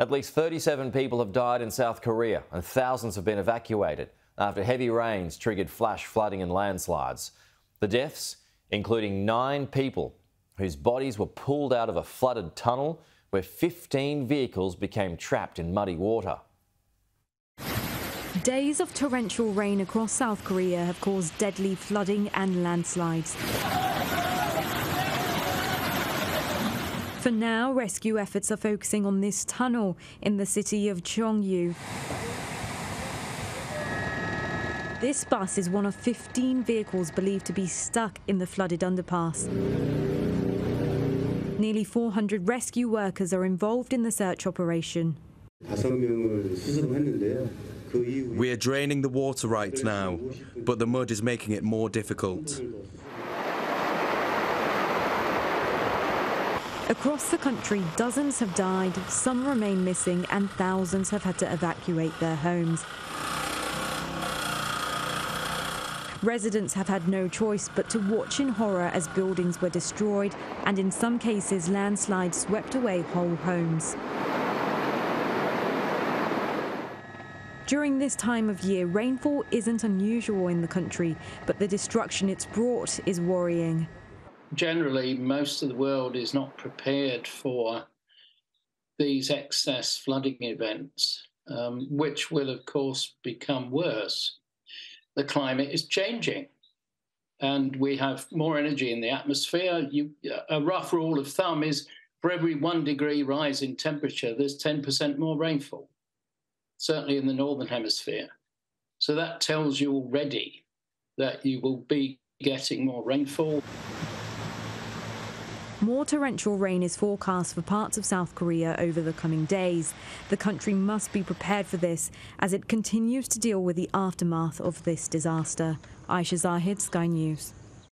At least 37 people have died in South Korea and thousands have been evacuated after heavy rains triggered flash flooding and landslides. The deaths, including nine people whose bodies were pulled out of a flooded tunnel where 15 vehicles became trapped in muddy water. Days of torrential rain across South Korea have caused deadly flooding and landslides. For now, rescue efforts are focusing on this tunnel in the city of Cheongju. This bus is one of 15 vehicles believed to be stuck in the flooded underpass. Nearly 400 rescue workers are involved in the search operation. We are draining the water right now, but the mud is making it more difficult. Across the country, dozens have died, some remain missing, and thousands have had to evacuate their homes. Residents have had no choice but to watch in horror as buildings were destroyed and in some cases landslides swept away whole homes. During this time of year, rainfall isn't unusual in the country, but the destruction it's brought is worrying generally most of the world is not prepared for these excess flooding events, um, which will, of course, become worse. The climate is changing, and we have more energy in the atmosphere. You, a rough rule of thumb is for every one degree rise in temperature, there's 10% more rainfall, certainly in the Northern Hemisphere. So that tells you already that you will be getting more rainfall. More torrential rain is forecast for parts of South Korea over the coming days. The country must be prepared for this as it continues to deal with the aftermath of this disaster. Aisha Zahid, Sky News.